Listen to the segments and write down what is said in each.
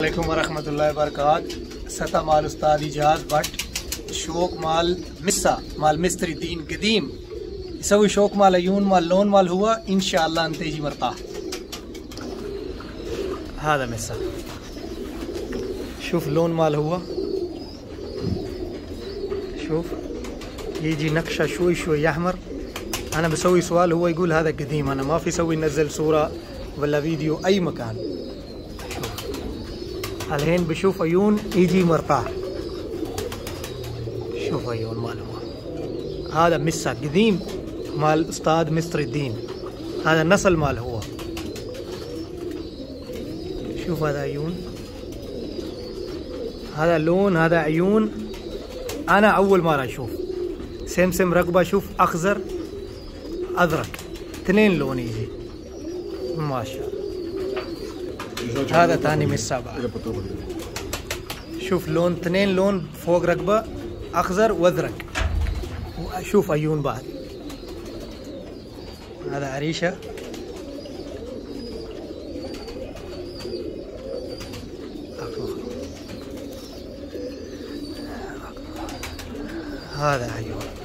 عليكم ورحمة الله وبركاته ستا مال استاد إجاز بٹ شوق مال مصا مال مستري دین قدیم۔ سوی شوق مال ایون مال لون مال ہوا انشاءاللہ انتیجی مرتا۔ هذا مصا شوف لون مال ہوا۔ شوف یہ جی نقشة شوي شوي أحمر۔ أنا بسوي سؤال هو يقول هذا قديم أنا ما في سوي نزل صورة ولا فيديو أي مكان الحين بشوف عيون يجي مرتاح. شوف عيون ماله هذا مسا قديم مال أستاذ مستر الدين. هذا النسل مال هو. شوف هذا عيون. هذا لون هذا عيون. أنا أول مرة أشوف. سمسم رقبة شوف أخضر أزرق. اثنين لون يجي. ما شاء الله. هذا ثاني من السبعة شوف لون اثنين لون فوق رقبة أخضر وأزرق. وأشوف عيون بعد. هذا عريشة. هذا عيون.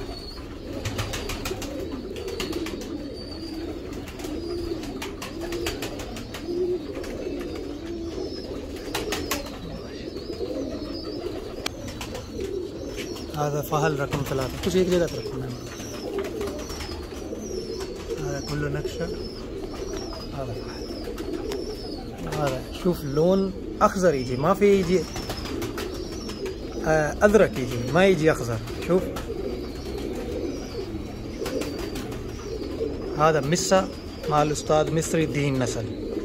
هذا فهل رقم ثلاثة؟ كل شيء كذا تركونه نعم. هذا كله نقشة. هذا فهل هذا شوف اللون أخضر يجي. ما في يجي. آه، أزرق يجي. ما يجي أخضر. شوف. هذا مسا مع الأستاذ مصري دين نسل.